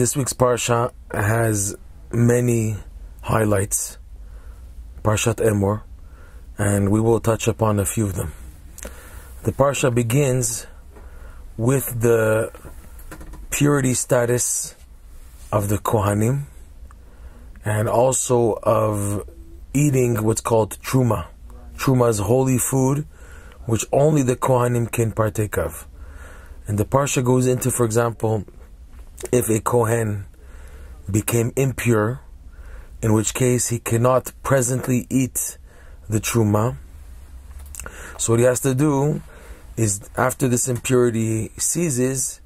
this week's parsha has many highlights. Parshat Emor, and we will touch upon a few of them. The parsha begins with the purity status of the Kohanim and also of eating what's called truma. Truma is holy food which only the Kohanim can partake of. And the parsha goes into, for example, if a Kohen became impure, in which case he cannot presently eat the truma. So what he has to do is after this impurity ceases,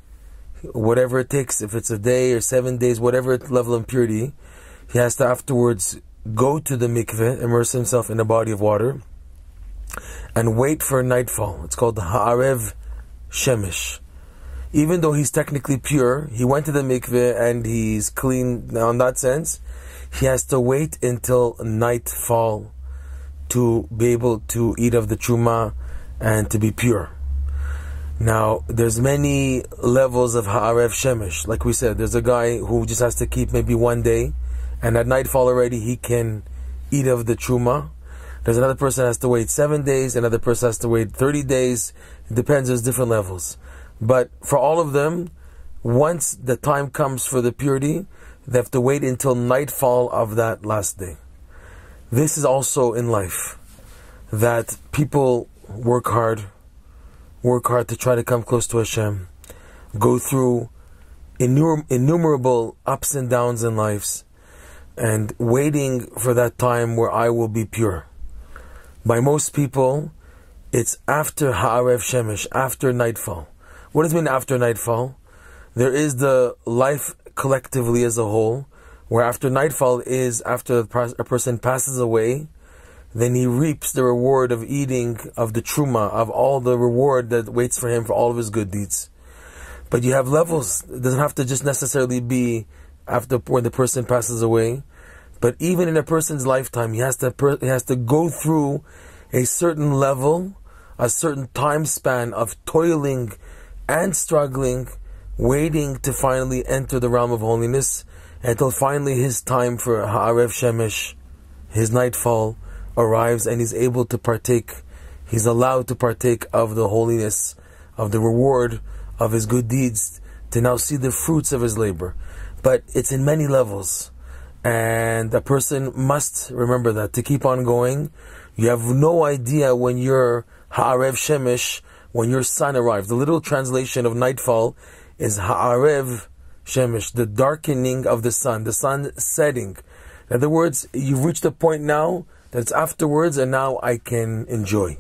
whatever it takes, if it's a day or seven days, whatever level of impurity, he has to afterwards go to the mikveh, immerse himself in a body of water, and wait for nightfall. It's called Ha'arev Shemesh. Even though he's technically pure, he went to the mikveh and he's clean on that sense, he has to wait until nightfall to be able to eat of the truma and to be pure. Now, there's many levels of ha'arev shemesh. Like we said, there's a guy who just has to keep maybe one day, and at nightfall already he can eat of the truma. There's another person has to wait seven days, another person has to wait 30 days. It depends, there's different levels. But for all of them, once the time comes for the purity, they have to wait until nightfall of that last day. This is also in life that people work hard, work hard to try to come close to Hashem, go through innumerable ups and downs in lives, and waiting for that time where I will be pure. By most people, it's after Ha'arev Shemesh, after nightfall. What does it mean after nightfall? There is the life collectively as a whole, where after nightfall is after a person passes away, then he reaps the reward of eating of the truma, of all the reward that waits for him for all of his good deeds. But you have levels. It doesn't have to just necessarily be after when the person passes away. But even in a person's lifetime, he has to he has to go through a certain level, a certain time span of toiling and struggling waiting to finally enter the realm of holiness until finally his time for Ha'arev Shemesh, his nightfall, arrives and he's able to partake, he's allowed to partake of the holiness, of the reward of his good deeds, to now see the fruits of his labor. But it's in many levels. And a person must remember that to keep on going. You have no idea when your Ha'arev Shemesh, when your sun arrives. The little translation of nightfall is Ha'arev Shemesh, the darkening of the sun, the sun setting. In other words, you've reached a point now that it's afterwards and now I can enjoy.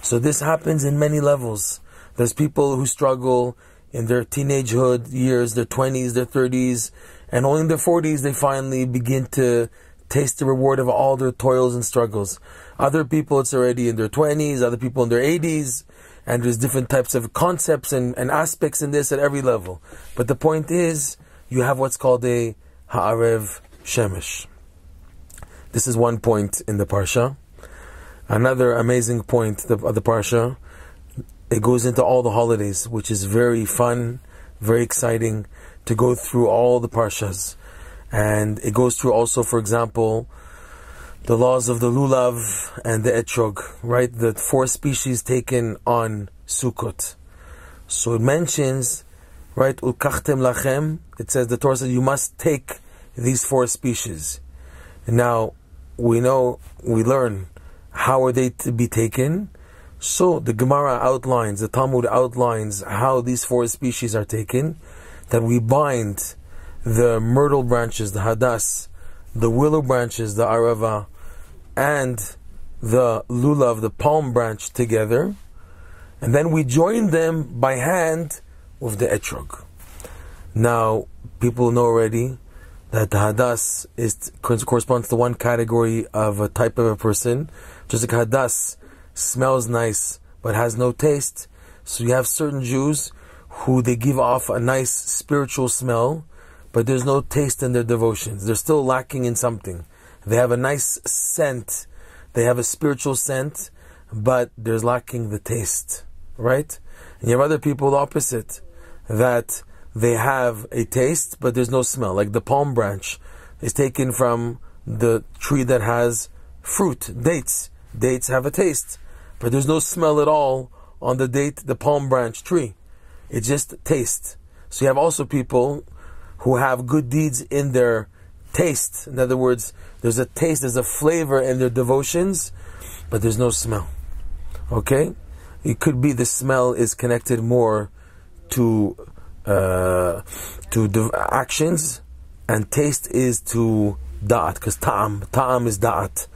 So this happens in many levels. There's people who struggle in their teenagehood years, their 20s, their 30s, and only in their 40s they finally begin to taste the reward of all their toils and struggles. Other people, it's already in their 20s, other people in their 80s, and there's different types of concepts and, and aspects in this at every level. But the point is, you have what's called a Ha'arev Shemesh. This is one point in the Parsha. Another amazing point of the Parsha, it goes into all the holidays, which is very fun, very exciting to go through all the Parshas. And it goes through also, for example, the laws of the lulav and the etrog, right? The four species taken on Sukkot. So it mentions, right? Ulkachtem lachem. It says the Torah says you must take these four species. Now we know we learn how are they to be taken. So the Gemara outlines, the Talmud outlines how these four species are taken. That we bind the myrtle branches, the hadas, the willow branches, the arava, and the lulav, the palm branch together, and then we join them by hand with the etrog. Now, people know already that the hadas is corresponds to one category of a type of a person. Just like hadas smells nice but has no taste, so you have certain Jews who they give off a nice spiritual smell, but there's no taste in their devotions. They're still lacking in something. They have a nice scent. They have a spiritual scent, but there's lacking the taste, right? And you have other people opposite, that they have a taste, but there's no smell. Like the palm branch is taken from the tree that has fruit, dates. Dates have a taste, but there's no smell at all on the date, the palm branch tree. It's just taste. So you have also people who have good deeds in their taste. In other words, there's a taste, there's a flavor in their devotions, but there's no smell. Okay? It could be the smell is connected more to uh, to the actions, and taste is to da'at, because ta'am, ta'am is da'at.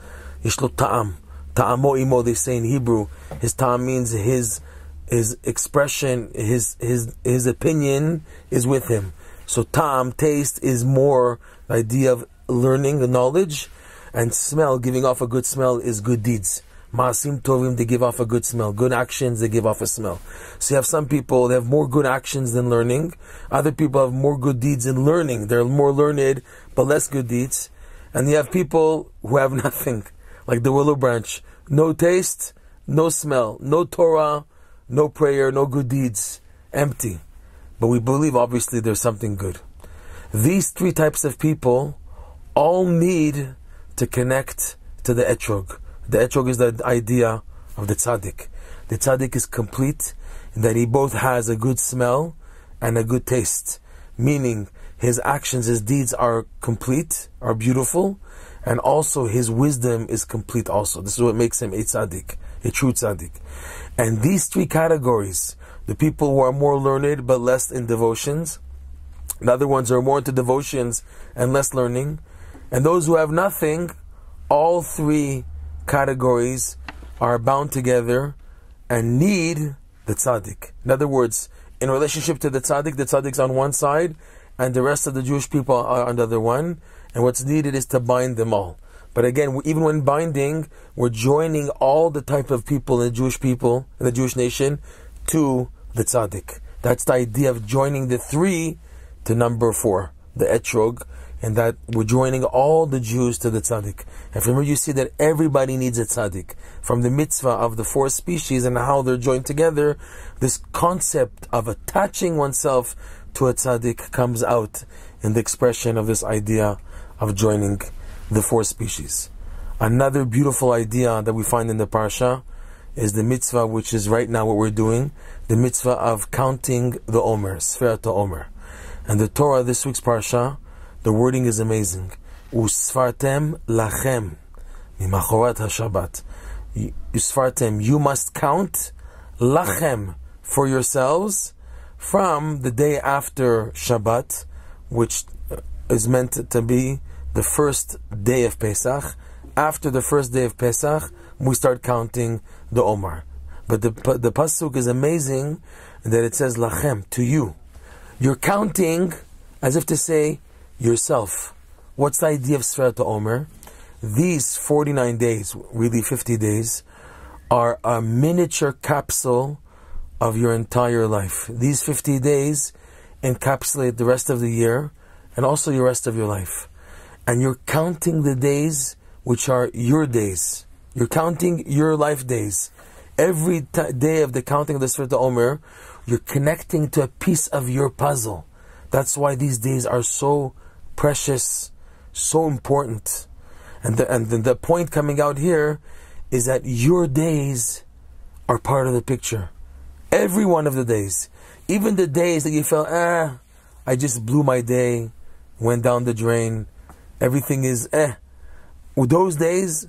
Yishlo ta'am. Ta'amo imo, they say in Hebrew. His ta'am means his his expression, his his his opinion is with him. So ta'am, taste, is more the idea of learning, the knowledge, and smell, giving off a good smell, is good deeds. Ma'asim tovim, they give off a good smell. Good actions, they give off a smell. So you have some people, they have more good actions than learning. Other people have more good deeds in learning. They're more learned, but less good deeds. And you have people who have nothing, like the willow branch. No taste, no smell, no Torah, no prayer, no good deeds. Empty. But we believe, obviously, there's something good. These three types of people all need to connect to the etrog. The etrog is the idea of the tzaddik. The tzaddik is complete in that he both has a good smell and a good taste, meaning his actions, his deeds are complete, are beautiful, and also his wisdom is complete also. This is what makes him a tzaddik, a true tzaddik. And these three categories, the people who are more learned but less in devotions, the other ones are more into devotions and less learning, and those who have nothing, all three categories are bound together and need the tzaddik. In other words, in relationship to the tzaddik, the tzaddik's on one side, and the rest of the Jewish people are on the other one. And what's needed is to bind them all. But again, even when binding, we're joining all the type of people in the Jewish people, in the Jewish nation, to the tzaddik. That's the idea of joining the three to number four, the etrog, and that we're joining all the Jews to the tzaddik. And from here you see that everybody needs a tzaddik. From the mitzvah of the four species and how they're joined together, this concept of attaching oneself to a tzaddik comes out in the expression of this idea of joining the four species. Another beautiful idea that we find in the parsha is the mitzvah, which is right now what we're doing, the mitzvah of counting the Omer, Sferat Omer. And the Torah, this week's parsha, the wording is amazing. Usfartem lachem mimachorat haShabbat. Usfartem, you must count lachem for yourselves from the day after Shabbat, which uh, is meant to be the first day of Pesach. After the first day of Pesach, we start counting the Omer. But the the pasuk is amazing that it says lachem to you. You're counting as if to say yourself. What's the idea of Sferat Omer? These 49 days, really 50 days, are a miniature capsule of your entire life. These 50 days encapsulate the rest of the year and also the rest of your life. And you're counting the days which are your days. You're counting your life days. Every day of the counting of the Sferat Omer, you're connecting to a piece of your puzzle. That's why these days are so precious, so important. And the, and the, the point coming out here is that your days are part of the picture. Every one of the days. Even the days that you felt, ah, I just blew my day, went down the drain, everything is eh. With those days,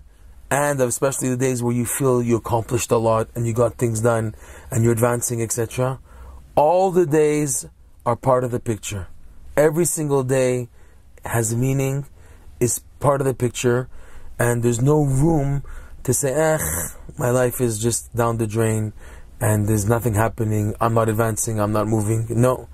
and especially the days where you feel you accomplished a lot and you got things done and you're advancing, etc., all the days are part of the picture. Every single day has meaning, is part of the picture, and there's no room to say, eh, my life is just down the drain and there's nothing happening, I'm not advancing, I'm not moving. No.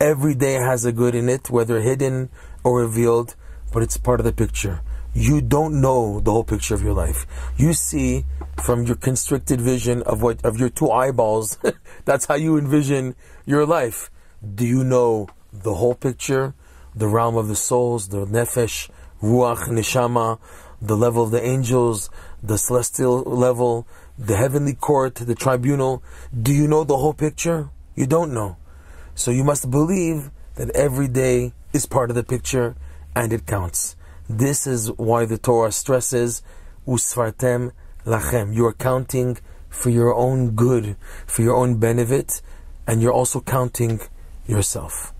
Every day has a good in it, whether hidden or revealed, but it's part of the picture. You don't know the whole picture of your life. You see from your constricted vision of what of your two eyeballs, that's how you envision your life. Do you know the whole picture? the realm of the souls, the nefesh, ruach, neshama, the level of the angels, the celestial level, the heavenly court, the tribunal. Do you know the whole picture? You don't know. So you must believe that every day is part of the picture and it counts. This is why the Torah stresses usfartem lachem. You are counting for your own good, for your own benefit, and you're also counting yourself.